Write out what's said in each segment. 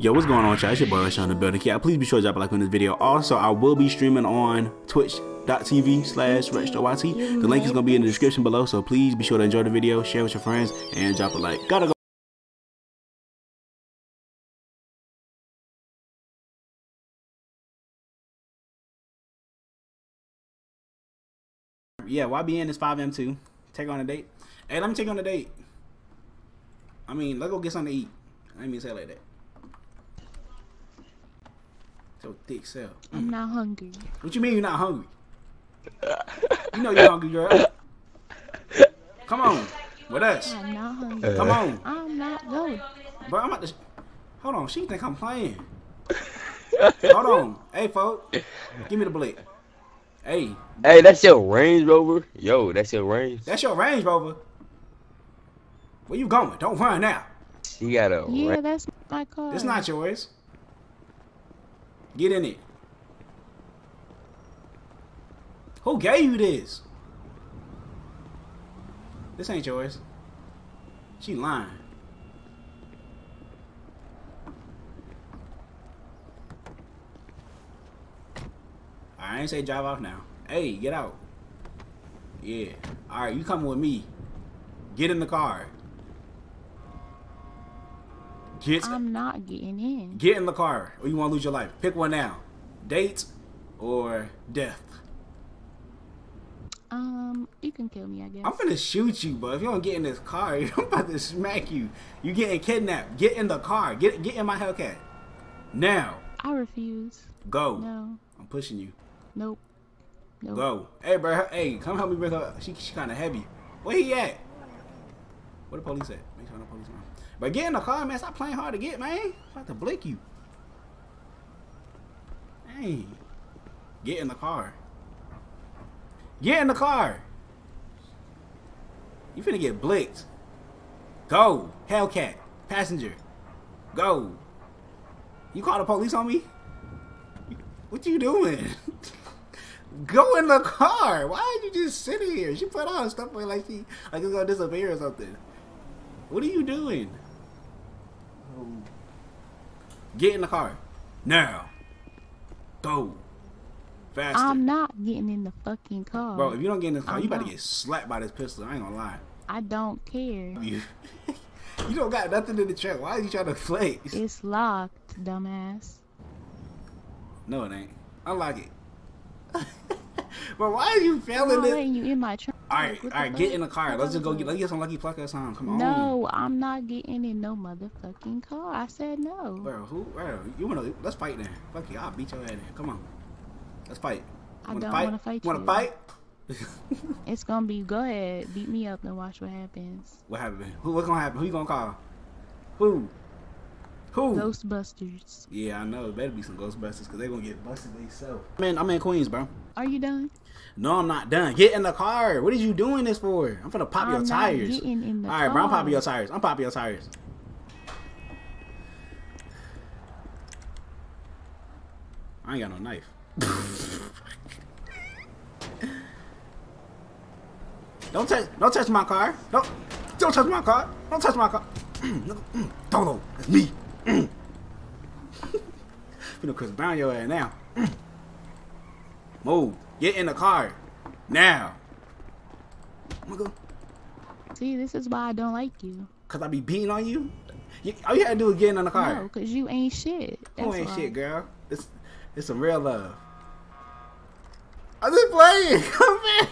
Yo, what's going on, y'all? It's your boy Rashawn the building. Yeah, please be sure to drop a like on this video. Also, I will be streaming on twitch.tv slash rexstroyt. The link is going to be in the description below, so please be sure to enjoy the video, share with your friends, and drop a like. Gotta go. Yeah, YBN is 5M2. Take on a date. Hey, let me take on a date. I mean, let's go get something to eat. I mean say like that. So thick self. I'm not hungry. What you mean you're not hungry? You know you're hungry, girl. Come on. With us. I'm not hungry. Come uh. on. I'm not going. Bro, I'm about to... Hold on. She think I'm playing. Hold on. Hey, folks. Give me the blick. Hey. Hey, that's your Range Rover? Yo, that's your Range? That's your Range Rover. Where you going? Don't run now. She got a Yeah, that's my car. It's not yours. Get in it. Who gave you this? This ain't yours. She lying. I ain't say drive off now. Hey, get out. Yeah. Alright, you coming with me. Get in the car. Get I'm not getting in. Get in the car, or you want to lose your life. Pick one now. Date or death. Um, you can kill me, I guess. I'm gonna shoot you, but if you don't get in this car, I'm about to smack you. You getting kidnapped. Get in the car. Get get in my Hellcat. Now. I refuse. Go. No. I'm pushing you. Nope. Nope. Go. Hey, bro. Hey, come help me bring her. She she kind of heavy. Where he at? Where the police at? Make sure no police around. But get in the car, man. Stop playing hard to get, man. I'm about to blink you. Hey. Get in the car. Get in the car. You finna get blicked. Go. Hellcat. Passenger. Go. You call the police on me? What you doing? Go in the car. Why are you just sitting here? She put on stuff like she like it's gonna disappear or something. What are you doing? Get in the car. Now. Go. Faster. I'm not getting in the fucking car. Bro, if you don't get in the car, I'm you about to get slapped by this pistol. I ain't gonna lie. I don't care. You, you don't got nothing in the truck. Why are you trying to flex? It's locked, dumbass. No, it ain't. Unlock it. Bro, why are you failing this? you in my truck. All right, all right, get in the car. Let's just go get let's get some lucky pluck or something. Come on. No, I'm not getting in no motherfucking car. I said no. Bro, who bro, you wanna let's fight then. Fuck you, I'll beat your head in. Come on. Let's fight. I Wanna don't fight? wanna fight you. Wanna you. fight? It's gonna be go ahead, beat me up and watch what happens. what happened? Who what's gonna happen? Who you gonna call? Who? Who? Ghostbusters. Yeah, I know. It better be some Ghostbusters because they're gonna get busted themselves. Man, I'm in Queens, bro. Are you done? No, I'm not done. Get in the car. What are you doing this for? I'm going to pop your I'm not tires. getting in the All right, bro. I'm popping your tires. I'm popping your tires. I ain't got no knife. don't touch! Don't touch my car! Don't! Don't touch my car! Don't touch my car! Don't know. It's me. You know Chris Brown your ass now. Move. Get in the car. Now. Go. See, this is why I don't like you. Cause I be beating on you. you all you had to do is get in the car. No, cause you ain't shit. That's ain't why. shit, girl? It's it's some real love. I'm just playing. Come back.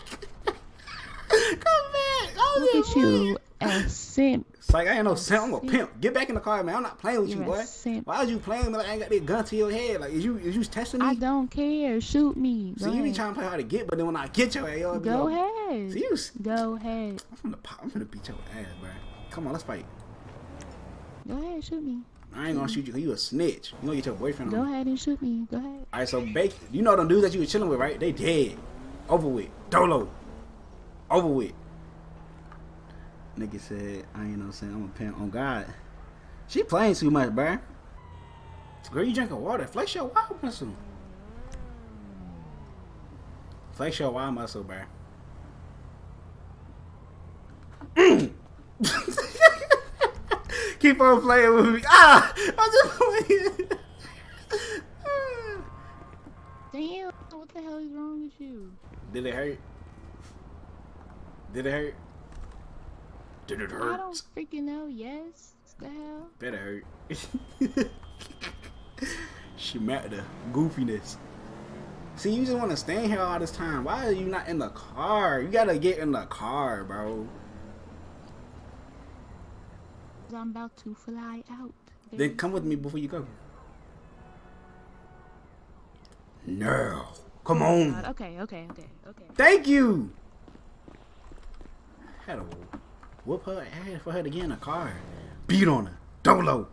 Come back. I'm Look at playing. you, a simp. It's like I ain't no simp. I'm a pimp. Get back in the car, man. I'm not playing with You're you, boy. simp. Why is you playing with me like I ain't got that gun to your head? Like is you is you testing me? I don't care. Shoot me. Go See, you be trying to play hard to get, but then when I get your ass, Go like, ahead. See, you, Go ahead. I'm gonna pop. I'm gonna beat your ass, bro. Come on, let's fight. Go ahead. Shoot me. I ain't gonna shoot you because you a snitch. You gonna get your boyfriend Go on. ahead and shoot me. Go ahead. All right, so Bacon, you know them dudes that you were chilling with, right? They dead. Over with. Dolo. Over with. Nigga said, I ain't no saying I'm a pimp on God. She playing too much, bruh. Girl, you drinking water. Flex your wild muscle. Flex your wild muscle, bruh. Keep on playing with me. Ah! I'm just playing. Damn, what the hell is wrong with you? Did it hurt? Did it hurt? Did it hurt? I don't freaking know. Yes. The hell? Better hurt. she met the goofiness. See, you just want to stand here all this time. Why are you not in the car? You gotta get in the car, bro. I'm about to fly out. Then come with me before you go. No. Come on. Uh, okay, okay, okay, okay. Thank you. To whoop her ass for her to get in a car. Beat on her. Dolo.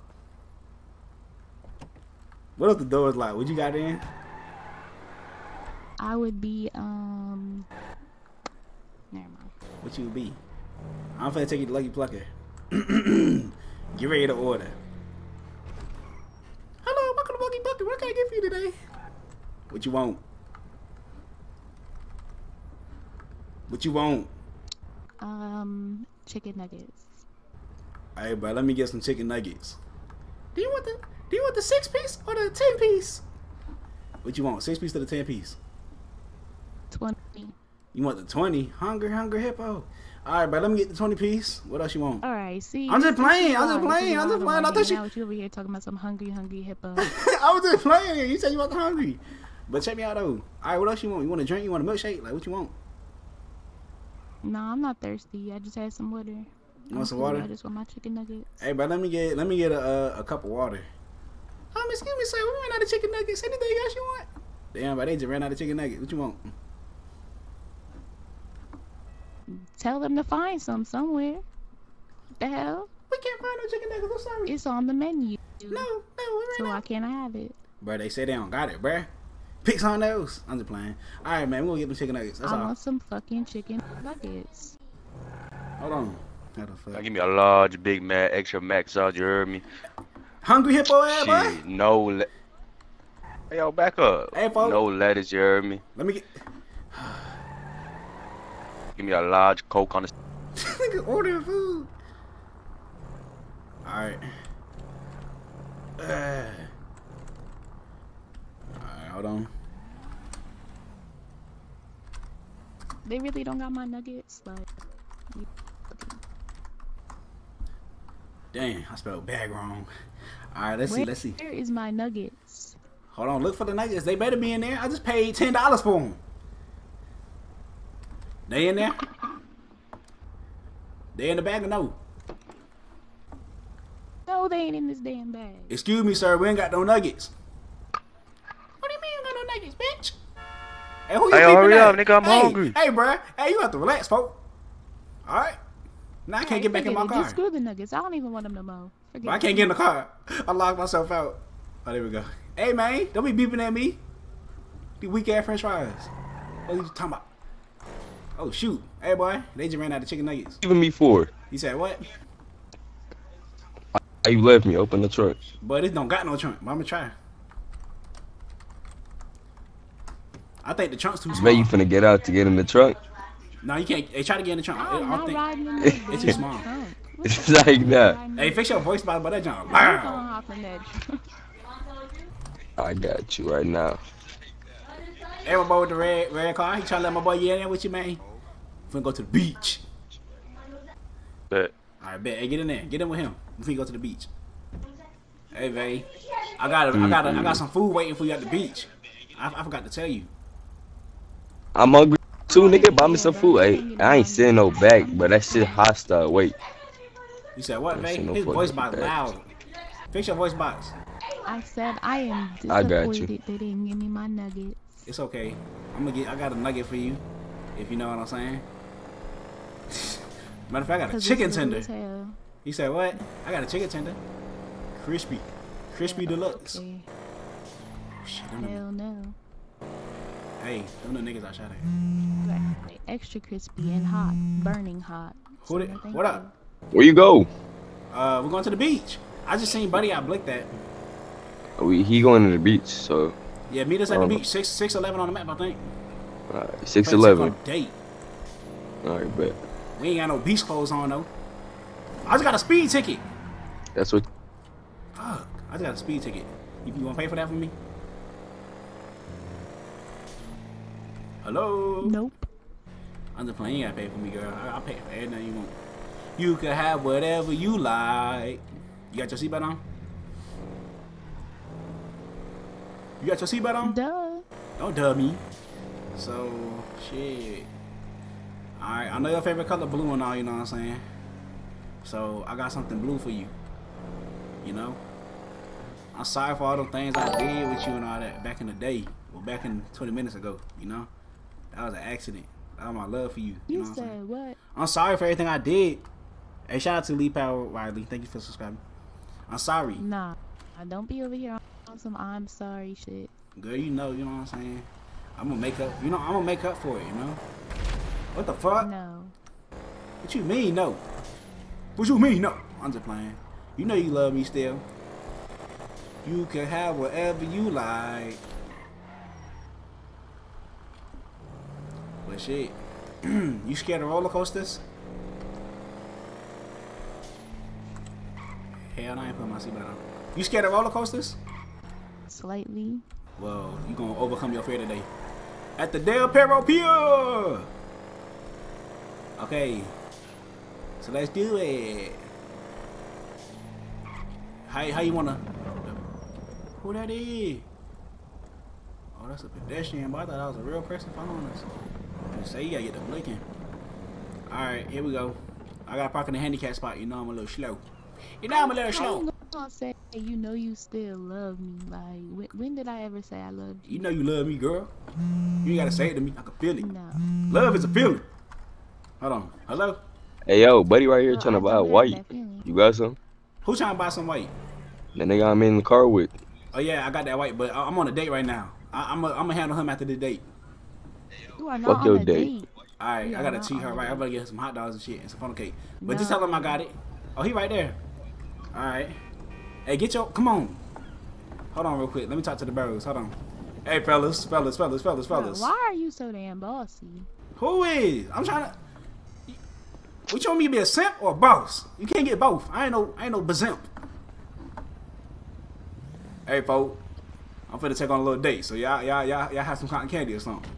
What if the door was like? What you got in? I would be um. Never mind. What you would be? I'm finna take you to Lucky Plucker. Get ready to order. Hello, welcome to Lucky Plucker. What can I get for you today? What you want? What you want? Um, chicken nuggets. Hey, bro, let me get some chicken nuggets. Do you want the Do you want the six piece or the ten piece? What you want? Six piece or the ten piece? Twenty. You want the twenty? Hungry, hungry hippo. All right, bro, let me get the twenty piece. What else you want? All right. See. I'm just playing, I'm just playing, I'm just playing. I thought hang you- out you over here talking about some hungry, hungry hippo. I was just playing. You said you wasn't hungry. But check me out though. All right, what else you want? You want a drink? You want a milkshake? Like what you want? No, I'm not thirsty. I just had some water. You I'm want some cool. water? I just want my chicken nuggets. Hey, bro, let me get let me get a uh, a cup of water. Um, excuse me, sir. We ran out of chicken nuggets. Anything else you want? Damn, but they just ran out of chicken nuggets. What you want? Tell them to find some somewhere. What the hell? We can't find no chicken nuggets. I'm sorry. It's on the menu. no, no, we ran So ran why can't I have it? Bro, they say they don't got it, bruh. Pick some of those. I'm just playing. All right, man. We gonna get them chicken nuggets. That's I all. want some fucking chicken nuggets. Hold on. How the fuck? give me a large Big Mac, extra mac sauce. You heard me? Hungry hippo ass, boy. No. Le- hey, yo, back up. Hey, folks. No lettuce. You heard me? Let me get. Give me a large Coke on the. Nigga ordering food. Alright. Uh. Hold on. They really don't got my nuggets. Like, Dang, I spelled bag wrong. Alright, let's see, let's see. Where is my nuggets? Hold on, look for the nuggets. They better be in there. I just paid ten dollars for them. They in there? They in the bag or no? No, they ain't in this damn bag. Excuse me, sir. We ain't got no nuggets. What do you mean you got no nuggets, bitch? Hey, who you Hey, peeping hurry at? up, nigga, I'm hey, hungry. Hey, bruh. Hey, you have to relax, folk. All right. Now I can't Alright, get back in my it. car. Just screw the nuggets. I don't even want them no more. Forget But I can't get in the car. I locked myself out. Oh, there we go. Hey, man. Don't be beeping at me. The weak ass french fries. What are you talking about? Oh, shoot. Hey, boy. They just ran out of chicken nuggets. Giving me four. You said what? You left me? Open the truck. But it don't got no trunk. But I'm going to try. I think the trunk's too Bet small. you finna get out to get in the truck. No, you can't. They try to get in the trunk. I, I'm I don't think. It's too small. It's like fuck that. riding Hey, fix your voice box by that jump. I'm gonna hop in that. I got you right now. Hey, my boy with the red red car. He trying to let my boy get in there with you, man. Finna go to the beach. Bet. All right, bet. Hey, get in there. Get in with him. We finna go to the beach. Hey, babe. I got I got I got mm-hmm. some food waiting for you at the beach. I, I forgot to tell you. I'm hungry too, nigga. Buy me some food. Hey, I ain't sitting no back, but that shit hostile. Wait. You said what, Don't babe? say no His voice box back. loud. Fix your voice box. I said I am I got you. disappointed they didn't give me my nuggets. It's okay. I'm gonna get. I got a nugget for you, if you know what I'm saying. Matter of fact, I got a chicken tender. as. You said what? I got a chicken tender. Crispy. Crispy deluxe. Okay. Shit, them the- Hell no. Hey, them the niggas I shot at. Like, Extra crispy and hot, burning hot. Who did, So, thank what up? Where you go? Uh, we're going to the beach. I just seen Buddy. I blinked at. We, he going to the beach, so Yeah, meet us at the Um, beach. Six six eleven on the map. I think. alright, six Play eleven. some Date. Alright, bet. We ain't got no beach clothes on though. I just got a speed ticket. That's what. Fuck. I just got a speed ticket. You, you want to pay for that for me? Hello. Nope. I'm just playing. You gotta pay for me, girl. I, I'll pay for everything you want. You can have whatever you like. You got your seatbelt on? You got your seatbelt on? Duh. Oh, Don't dub me. So, shit. Alright, I know your favorite color blue and all, you know what I'm saying? So, I got something blue for you. You know? I'm sorry for all the things I did with you and all that back in the day. Well, back in 20 minutes ago, you know? That was an accident. That was my love for you. You, You know what I'm said what? I'm sorry for everything I did. Hey, shout out to Lee Power Wiley. Thank you for subscribing. I'm sorry. Nah. Don't be over here on some I'm sorry shit. Girl, you know, you know what I'm saying? I'm gonna make up, you know, I'm gonna make up for it, you know? What the fuck? No. What you mean, no? What you mean, no? I'm just playing. You know you love me still. You can have whatever you like. But shit, you scared of roller coasters? Hell, I ain't putting my seatbelt on. You scared of roller coasters? Slightly. Well, you gonna overcome your fear today. At the Del Perro Pier! Okay. So let's do it. How, how you wanna... Who that is? Oh, that's a pedestrian, but I thought that was a real person following us. They say you gotta get the blinking. Alright, here we go. I gotta park in the handicap spot. You know I'm a little slow. You know I'm a little How slow. you gonna say you know you still love me? Like when, when did I ever say I loved you? You know you love me, girl. You ain't gotta say it to me. I can feel it. No. Love is a feeling. Hold on. Hello? Hey yo, buddy right here Well, trying to buy don't white. You got some? Who trying to buy some white? That nigga I'm in the car with. Oh yeah, I got that white, but I- I'm on a date right now. I, I'm gonna handle him after the date. You are Fuck not your on a date. date. All right, I gotta not treat her right. a I'm gonna get her some hot dogs and shit and some funnel cake. But just tell him I got it. Oh, he right there. All right. Hey, get your. Come on. Hold on real quick. Let me talk to the bros. Hold on. Hey, fellas, fellas, fellas, fellas, fellas. why are you so damn bossy? Who is? I'm trying to. What you want me to be a simp or a boss? You can't get both. I ain't no, I ain't no bazimp. Hey, folk. I'm finna take on a little date, so y'all, y'all, y'all, y'all have some cotton candy or something.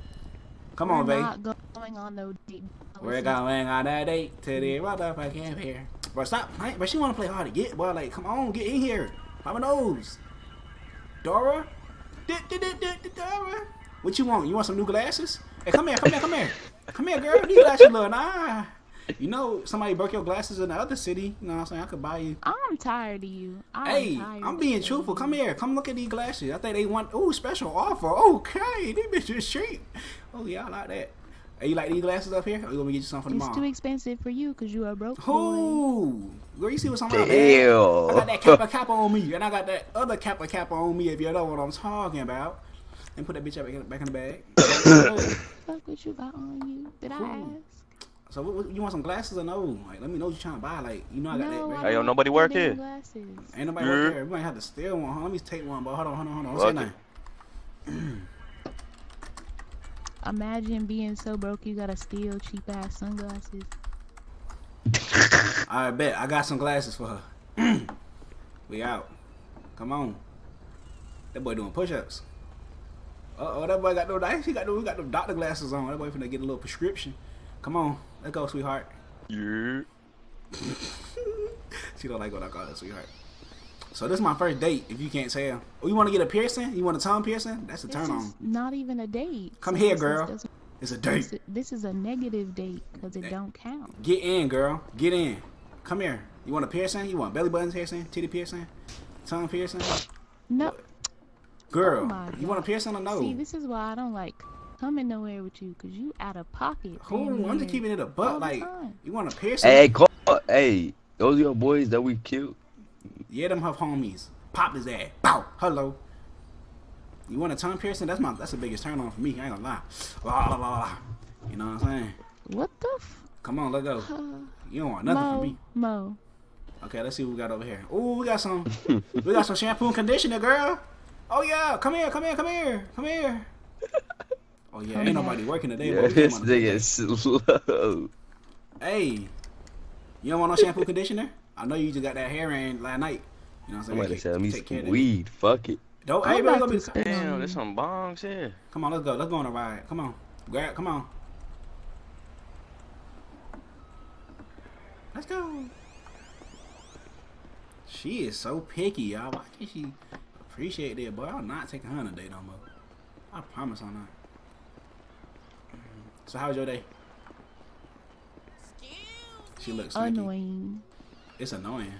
Come on, We're babe. not going on no date. We're going on that date to the motherfucking pier. Bro, stop playing. But she wanna play hard to get, boy. Like, come on, get in here. My nose. Dora? D- d- d- Dora? What you want? You want some new glasses? Hey, come here, come here, come here. Come here, girl. These glasses look nah. You know, somebody broke your glasses in the other city. You know what I'm saying? I could buy you. I'm tired of you. I'm Hey, tired I'm of being you. truthful. Come here. Come look at these glasses. I think they want, ooh, special offer. Okay, these bitches cheap. Oh, yeah, I like that. Hey, you like these glasses up here? Or you want me to get you some for It's too expensive for you because you are broke. boy. Who? Girl, you see what's on my bag? I got that Damn. Kappa Kappa on me, and I got that other Kappa Kappa on me, if you know what I'm talking about. And put that bitch back in, back in the bag. Fuck what you got on you? Did I ask? So, what, what, you want some glasses or no? Like, let me know what you trying to buy. Like, you know I got no, that. I Hey, yo, don't nobody want work here? Glasses. Ain't nobody Yeah. work there. We might have to steal one. Huh? Let me take one, but hold on, hold on, hold on. Don't say Fuck nothing. Imagine being so broke you gotta steal cheap ass sunglasses. I bet I got some glasses for her. we out. Come on. That boy doing push-ups. Uh oh, that boy got no dice. He got no, he got no doctor glasses on. That boy finna get a little prescription. Come on, let's go, sweetheart. Yeah. She don't like what I call her, sweetheart. So this is my first date. If you can't tell, oh, you want to get a piercing? You want a tongue piercing? That's a This turn on. not even a date. Come So here, this is- girl. This, It's a this, date. this is a negative date because it eh. don't count. Get in, girl. Get in. Come here. You want a piercing? You want belly button piercing? Titty piercing? Tongue piercing? No, Girl, Oh you want a God. piercing or no? see, this is why I don't like coming nowhere with you because you out of pocket. Who? damn I'm just near. keeping it a all butt. Like, time. you want a piercing? Hey, call. Hey, those are your boys that we killed. Yeah, them her homies. Pop his ass. Bow. Hello. You want a tongue piercing? That's my. That's the biggest turn on for me. I ain't gonna lie. La, la, la, la. You know what I'm saying? What the f? Come on, let go. Uh, You don't want nothing Mo, from me. Mo. Okay, let's see what we got over here. Ooh, we got some. we got some shampoo and conditioner, girl. Oh yeah, come here, come here, come here, come here. Oh yeah, ain't nobody working today. Yeah, this came nigga is slow. Hey, you don't want no shampoo conditioner? I know you just got that hair in last night. You know what I'm saying? Somebody Take- sell me take care of some that. weed. Fuck it. Don't, I'm hey, bro, about gonna be, to Damn, there's some bombs here. come on, let's go. Let's go on a ride. Come on. Grab, come on. Let's go. She is so picky, y'all. Why can't she appreciate that? Boy, I'm not taking her on a date no more. I promise I'm not. So how's your day? She looks sneaky. Annoying. It's annoying.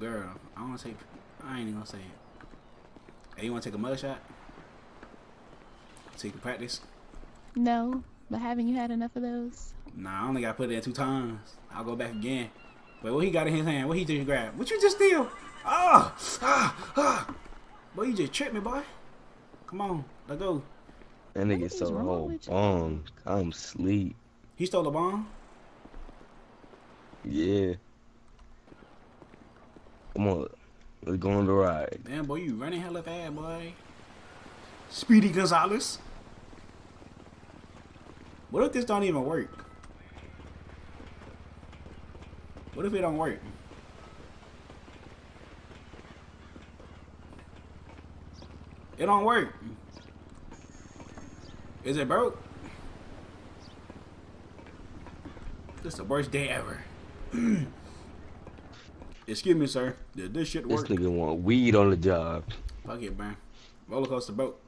Girl, I want to take. I ain't even gonna say it. Hey, you want to take a mug shot? So you can practice? No, but haven't you had enough of those? Nah, I only got put it in two times. I'll go back again. But what he got in his hand? What he just grabbed? What you just steal? Ah! Ah! Ah! Boy, you just tripped me, boy. Come on, let go. That nigga is so wrong whole with you? bomb. Come sleep. He stole a bomb? Yeah. Come on. Let's go on the ride. Damn, boy, you running hella fast, boy. Speedy Gonzalez. What if this don't even work? What if it don't work? It don't work. Is it broke? This is the worst day ever. Excuse me, sir. Did this shit This nigga want weed on the job. Fuck it, man. Roller coaster boat.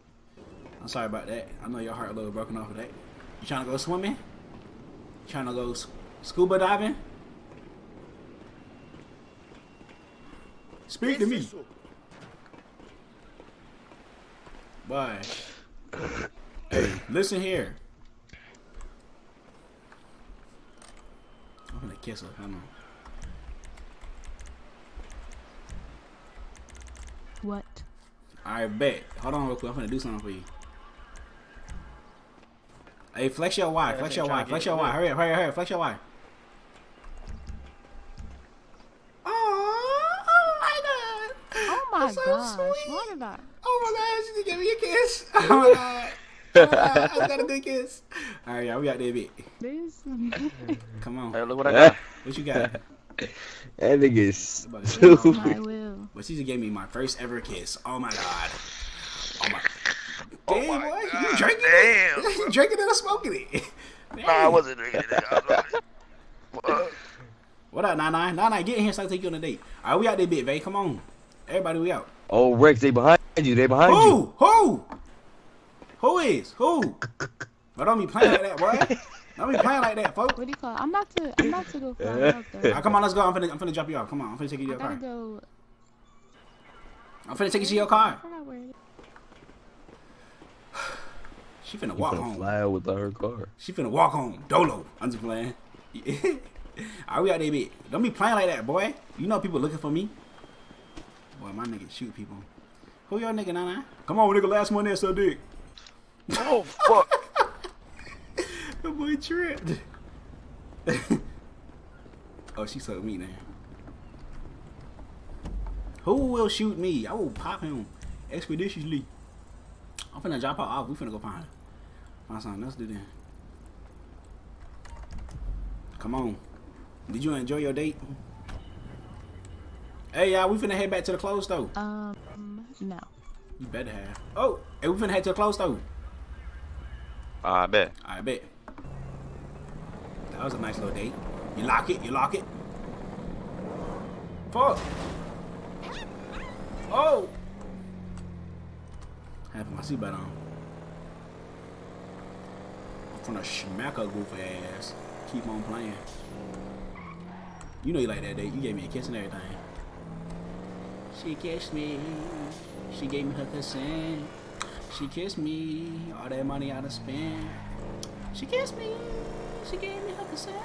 I'm sorry about that. I know your heart a little broken off of that. You trying to go swimming? trying to go scuba diving? Speak to me. Bye. Hey, listen here. I'm gonna kiss her. Hold on. What? I bet. Hold on real quick. I'm gonna do something for you. Hey, flex your Y. Flex your trying Y. Flex your Y. lit. Hurry up, hurry up, hurry up. Flex your Y. Oh, oh my god. Oh my That's so gosh. sweet. What did oh I? Oh my god, she just gave me a kiss. Oh my god. Oh I got a good kiss. Alright, y'all, we out there, bit. Come on. Hey, look what I got. What you got? that nigga is About to Yes, stupid. I will. But she just gave me my first ever kiss. Oh my god. Oh my. Oh Damn, my boy, you drinking damn, it? you drinking it or smoking it? Nah, I wasn't drinking it. I was Fuck. What up, Nine Nine? Nine, get in here so I can take you on a date. All right, we out there, bit, Vay. Come on. Everybody, we out. Oh, Rex, they behind you. They behind you. Who? Who? Who is? Who? But don't be playing like that, boy. Don't be playing like that, folks. What do you call? It? I'm about to. I'm about to go fly out there. right, come on, let's go. I'm finna, I'm finna drop you off. Come on, I'm finna take you to I your gotta car. go. I'm finna take you to your I car. forgot where. She finna You walk finna home. fly out with her car. She finna walk home. Dolo. I'm just playing. All right, we out there, bit. Don't be playing like that, boy. You know people looking for me. Boy, my nigga shoot people. Who your nigga, Nana? Come on, nigga. Last one there, so dick. Oh, fuck. That boy tripped. oh, she sucked me now. Who will shoot me? I will pop him expeditiously. I'm finna drop her off. We finna go find her. Find something else to do then. Come on. Did you enjoy your date? Hey, y'all, we finna head back to the clothes though. Um, no. You better have. Oh, hey, we finna head to the clothes store. I bet. I bet. That was a nice little date. You lock it, you lock it. Fuck. Oh. I have my seatbelt on. I'm finna smack her goofy ass. Keep on playing. You know you like that date. You gave me a kiss and everything. She kissed me. She gave me her consent. She kissed me. All that money I done spent. She kissed me. She gave me her consent.